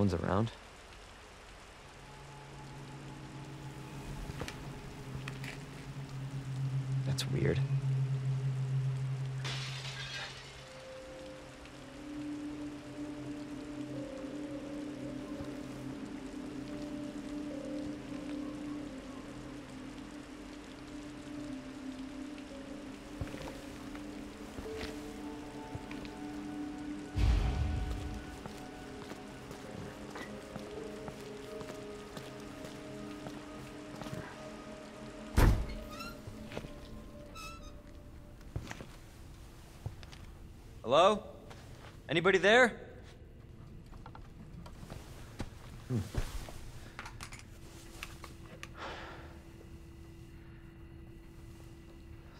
one's around. That's weird. Hello? Anybody there? Hmm.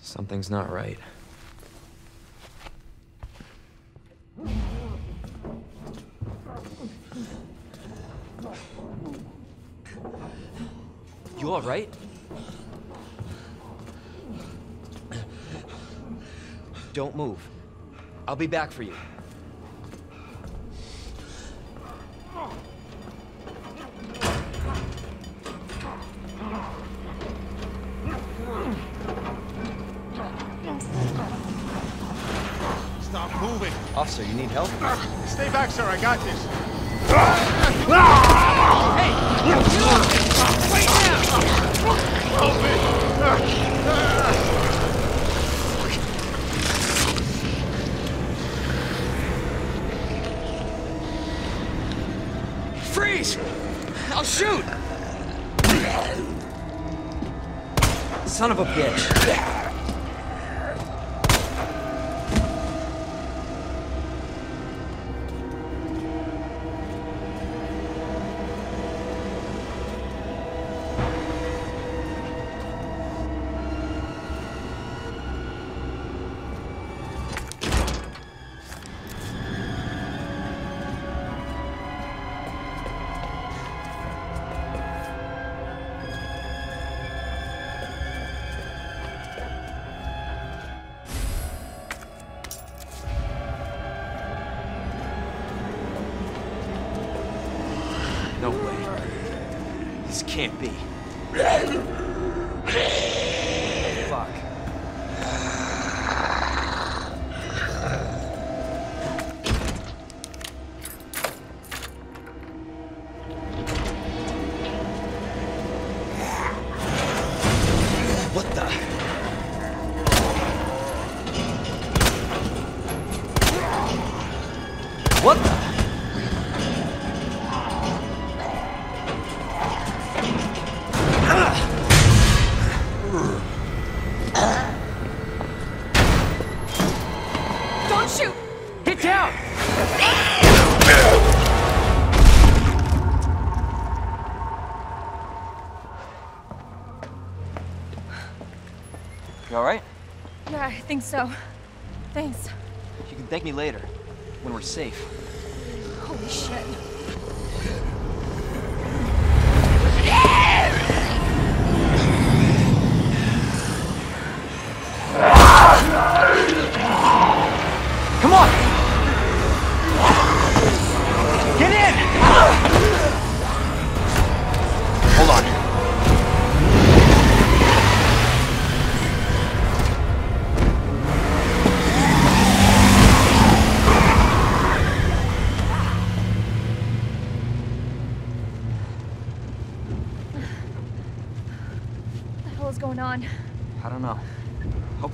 Something's not right. You alright? Don't move. I'll be back for you. Stop moving. Officer, you need help? Stay back, sir. I got this. Freeze! I'll shoot! Son of a bitch. This can't be. Fuck. What the? What the? You alright? Yeah, I think so. Thanks. You can thank me later, when we're safe. Holy shit.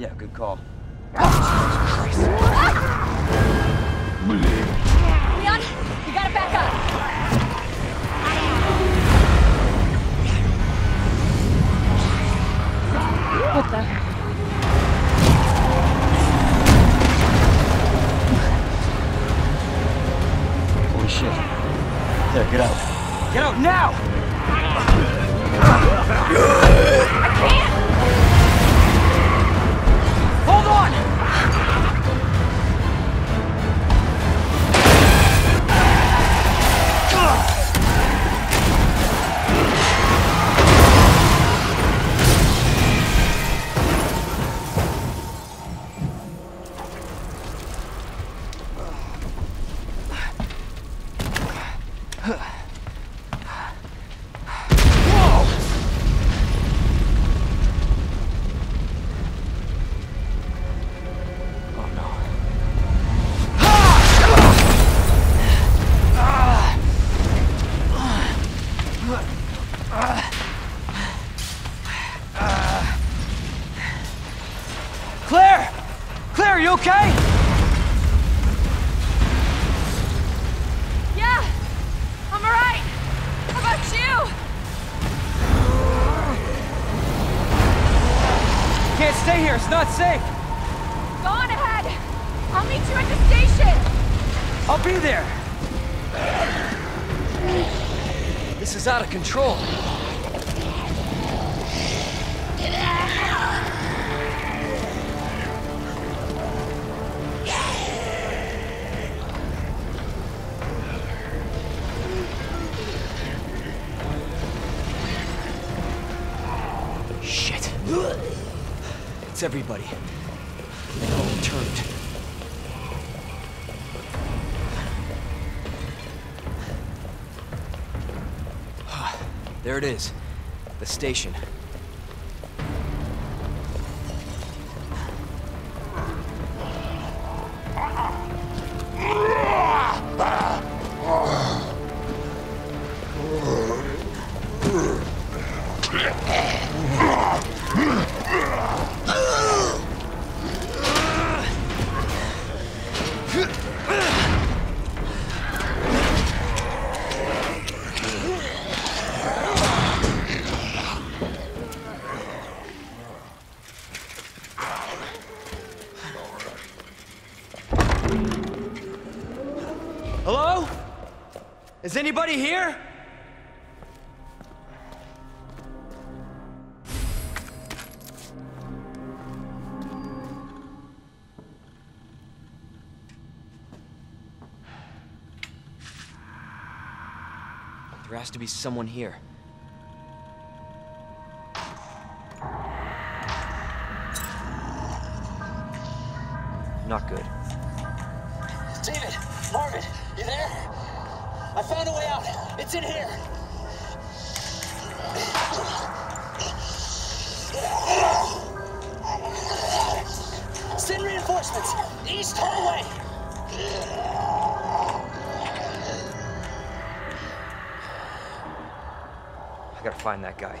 Yeah, good call. Leon, you gotta back up. What the? Holy shit. There, get out. Get out now! Can't stay here, it's not safe. Go on ahead. I'll meet you at the station. I'll be there. This is out of control. Shit. It's everybody. They all turned. Ah, there it is. The station. Is anybody here? There has to be someone here. Not good. Reinforcements! East hallway! I gotta find that guy.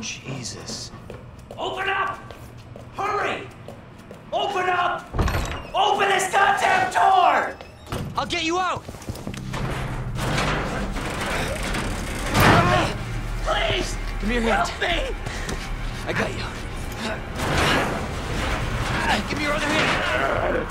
Jesus. Open up! Hurry! Open up! Open this goddamn door! I'll get you out! Help me! Please! Give me your hand. Help me! I got you. Give me your other hand.